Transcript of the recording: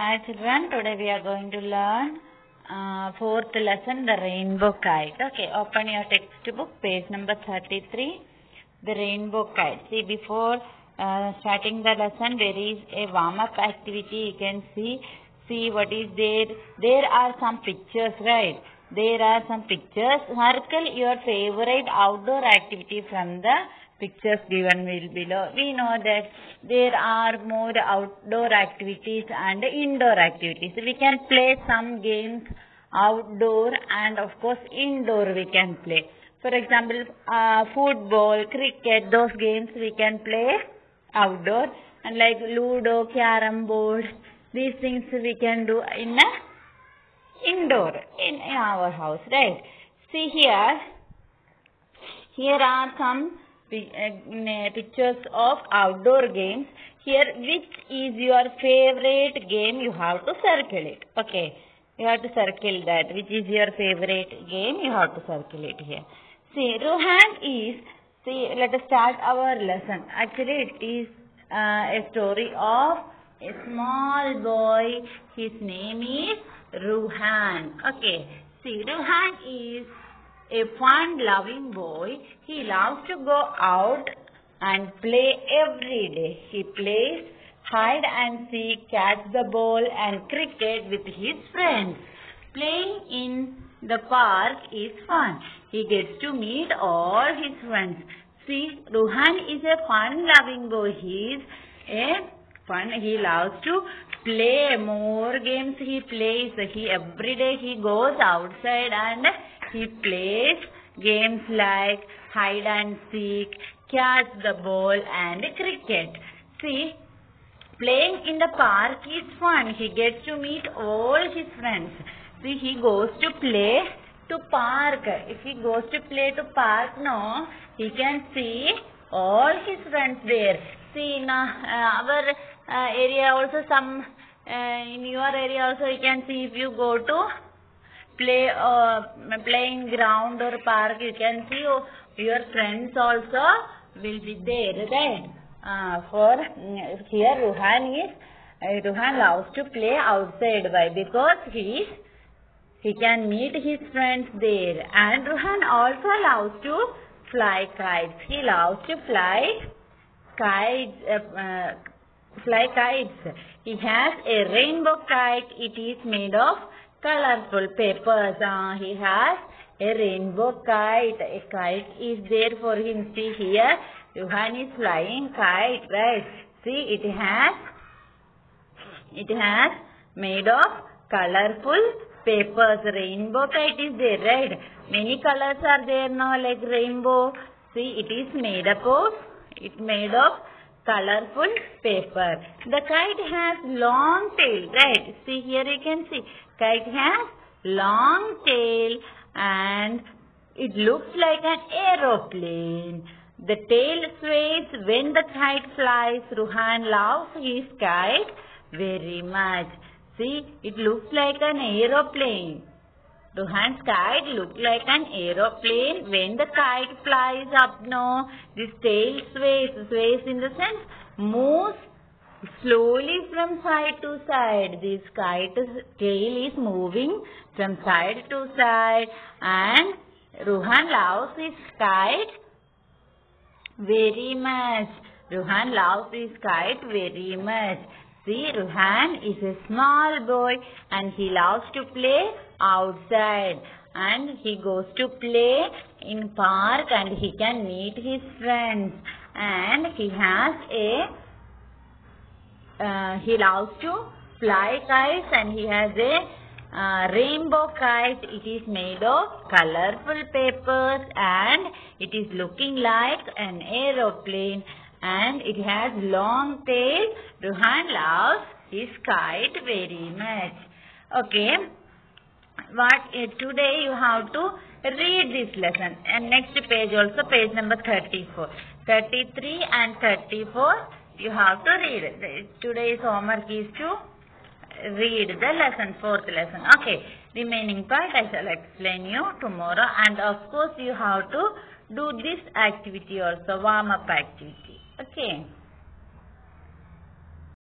Hi children, today we are going to learn uh, fourth lesson, the rainbow kite. Okay, open your textbook, page number 33, the rainbow kite. See, before uh, starting the lesson, there is a warm-up activity. You can see, see what is there. There are some pictures, right? There are some pictures. Circle your favorite outdoor activity from the pictures given will below. We know that there are more outdoor activities and indoor activities. We can play some games outdoor and of course indoor we can play. For example, uh, football, cricket, those games we can play outdoor and like ludo, carom board, these things we can do in a indoor in, in our house, right? See here, here are some pictures of outdoor games. Here, which is your favorite game? You have to circle it. Okay. You have to circle that. Which is your favorite game? You have to circle it here. See, Rohan is, see, let us start our lesson. Actually, it is uh, a story of a small boy. His name is Ruhan. Okay. See, Ruhan is a fun-loving boy. He loves to go out and play every day. He plays hide and seek, catch the ball and cricket with his friends. Playing in the park is fun. He gets to meet all his friends. See, Ruhan is a fun-loving boy. He is a fun. He loves to play more games. He plays. He every day he goes outside and he plays games like hide and seek, catch the ball and cricket. See, playing in the park is fun. He gets to meet all his friends. See, he goes to play to park. If he goes to play to park, no, he can see all his friends there. See, in uh, our uh, area also some, uh, in your area also you can see if you go to play uh, playing ground or park you can see oh, your friends also will be there right? Uh, for here Ruhan is uh, Ruhan loves to play outside why? Because he he can meet his friends there. And Ruhan also loves to fly kites. He loves to fly kites uh, fly kites. He has a rainbow kite. It is made of colorful papers. Uh, he has a rainbow kite. A kite is there for him. See here, Johan is flying kite, right? See, it has, it has made of colorful papers. Rainbow kite is there, right? Many colors are there now, like rainbow. See, it is made up of, it made of colorful paper. The kite has long tail, right? See here you can see kite has long tail and it looks like an aeroplane. The tail sways when the kite flies. Ruhan loves his kite very much. See, it looks like an aeroplane. Ruhan's kite looks like an aeroplane. When the kite flies up, no, this tail sways. Sways in the sense, moves slowly from side to side. This kite's tail is moving from side to side and Ruhan loves his kite very much. Ruhan loves his kite very much. See, Ruhan is a small boy and he loves to play outside. And he goes to play in park and he can meet his friends. And he has a uh, he loves to fly kites and he has a uh, rainbow kite. It is made of colorful papers and it is looking like an aeroplane and it has long tail. Ruhan loves his kite very much. Okay. What uh, today you have to read this lesson and next page also page number 34. 33 and 34 you have to read. Today's homework is to read the lesson, fourth lesson. Okay, remaining part I shall explain you tomorrow and of course you have to do this activity also, warm up activity. Okay.